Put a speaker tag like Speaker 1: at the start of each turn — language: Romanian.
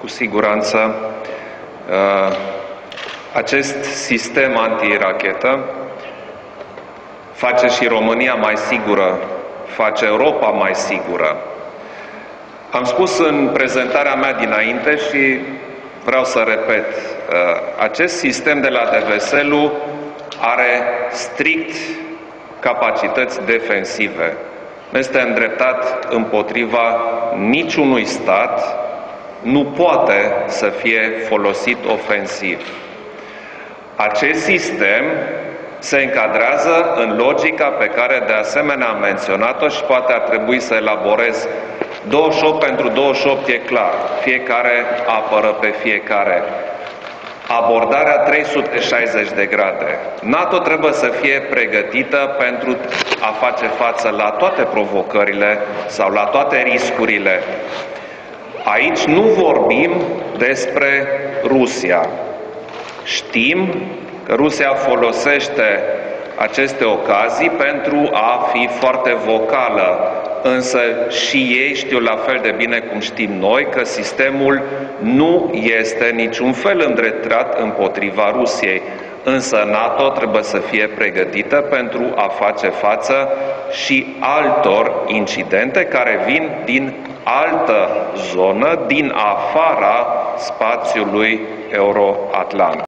Speaker 1: Cu siguranță, uh, acest sistem antirachetă face și România mai sigură, face Europa mai sigură. Am spus în prezentarea mea dinainte și vreau să repet, uh, acest sistem de la Deveselu are strict capacități defensive. Nu este îndreptat împotriva niciunui stat, nu poate să fie folosit ofensiv. Acest sistem se încadrează în logica pe care de asemenea am menționat-o și poate ar trebui să elaborez 28 pentru 28 e clar, fiecare apără pe fiecare. Abordarea 360 de grade. NATO trebuie să fie pregătită pentru a face față la toate provocările sau la toate riscurile. Aici nu vorbim despre Rusia. Știm că Rusia folosește aceste ocazii pentru a fi foarte vocală, însă și ei știu la fel de bine cum știm noi că sistemul nu este niciun fel îndreptat împotriva Rusiei. Însă NATO trebuie să fie pregătită pentru a face față și altor incidente care vin din altă zonă, din afara spațiului euroatlant.